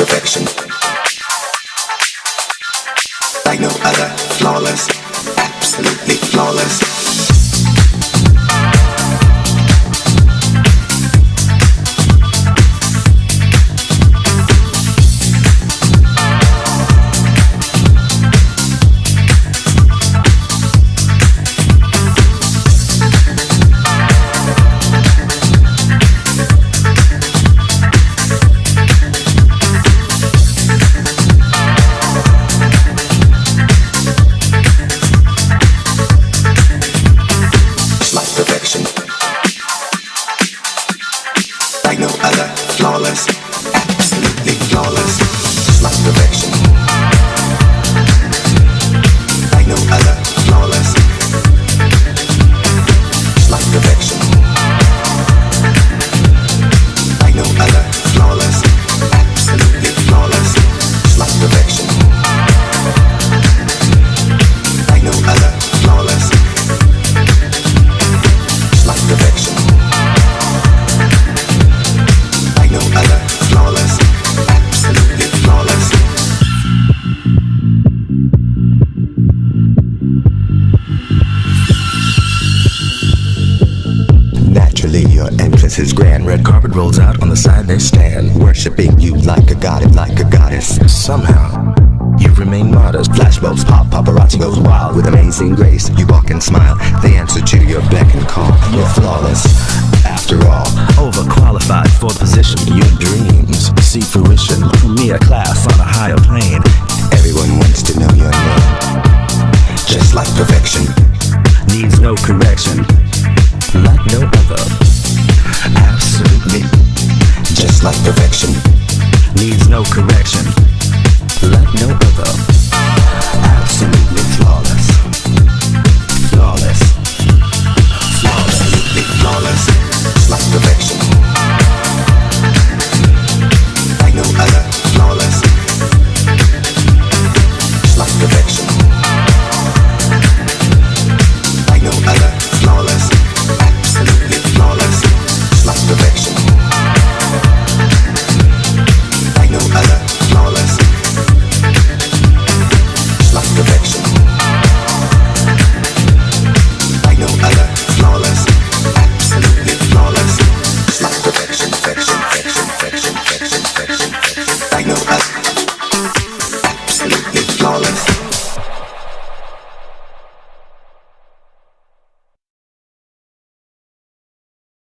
perfection. Like no other, flawless, absolutely flawless. Flawless, your entrance is grand. Red carpet rolls out on the side they stand, worshipping you like a god and like a goddess. Somehow. You remain modest. Flashbulbs pop, paparazzi goes wild with amazing grace. You walk and smile. They answer to your beck and call. You're flawless. After all, Overqualified for the position. your dreams see fruition. Me a class on a higher plane. Everyone wants to know your name. Just like perfection, Needs no correction. like no other. Like perfection, Needs no correction.